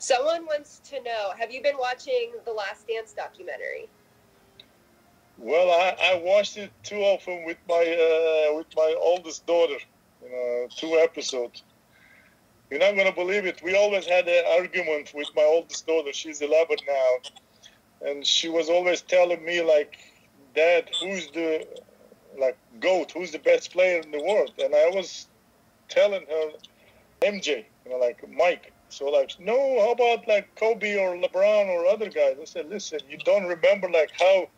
Someone wants to know: Have you been watching the Last Dance documentary? Well, I, I watched it too often with my uh, with my oldest daughter. You know, two episodes. You're not gonna believe it. We always had an argument with my oldest daughter. She's 11 now, and she was always telling me like, "Dad, who's the like goat? Who's the best player in the world?" And I was telling her, "MJ." You know, like Mike. So like, no, how about like Kobe or LeBron or other guys? I said, listen, you don't remember like how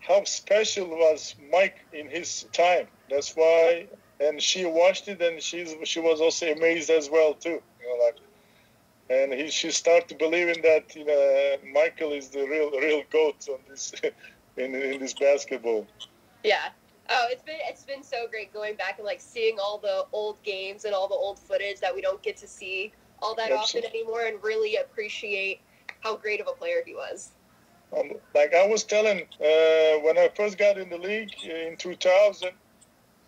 how special was Mike in his time. That's why, and she watched it, and she's she was also amazed as well too. You know, like, and he she started believing that you know Michael is the real real goat on this in in this basketball. Yeah. Oh, it's been it's been so great going back and like seeing all the old games and all the old footage that we don't get to see all that Absolutely. often anymore, and really appreciate how great of a player he was. Um, like I was telling, uh, when I first got in the league in 2000,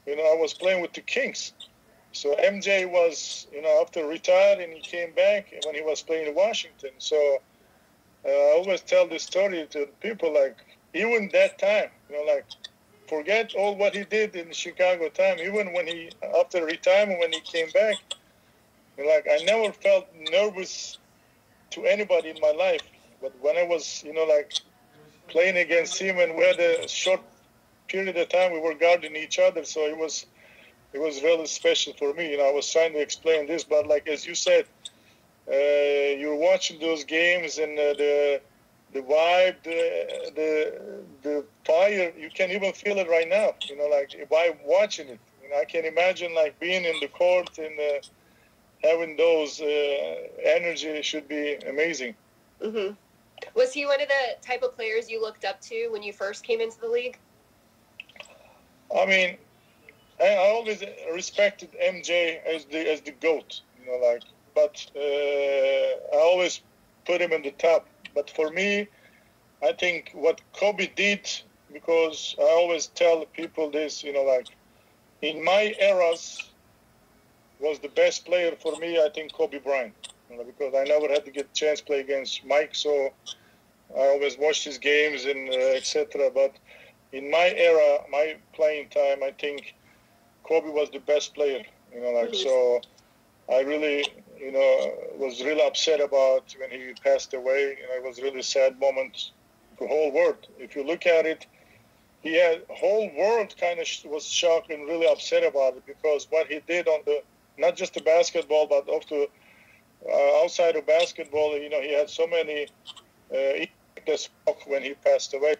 you know, I was playing with the Kings. So MJ was, you know, after retired and he came back when he was playing in Washington. So uh, I always tell this story to people, like even that time, you know, like forget all what he did in the Chicago time. Even when he after retirement, when he came back, like I never felt nervous to anybody in my life. But when I was, you know, like playing against him, and we had a short period of time we were guarding each other, so it was it was really special for me. You know, I was trying to explain this, but like as you said, uh, you're watching those games and uh, the the vibe, the, the the fire. You can even feel it right now. You know, like by watching it. You know, I can imagine like being in the court and uh, having those uh, energy should be amazing. Mm-hmm. Was he one of the type of players you looked up to when you first came into the league? I mean, I always respected MJ as the as the goat, you know, like. But uh, I always put him in the top. But for me, I think what Kobe did, because I always tell people this, you know, like in my eras was the best player for me. I think Kobe Bryant because I never had to get chance to play against Mike, so I always watched his games and uh, etc. But in my era, my playing time, I think Kobe was the best player. You know, like so. I really, you know, was really upset about when he passed away. You know, it was really sad moment. The whole world, if you look at it, he had whole world kind of was shocked and really upset about it because what he did on the not just the basketball, but also uh, outside of basketball, you know, he had so many uh, when he passed away.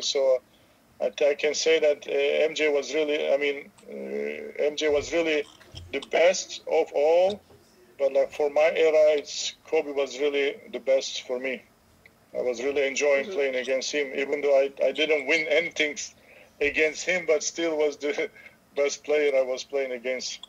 So I, I can say that uh, MJ was really, I mean, uh, MJ was really the best of all. But like for my era, it's Kobe was really the best for me. I was really enjoying mm-hmm. playing against him, even though I, I didn't win anything against him, but still was the best player I was playing against.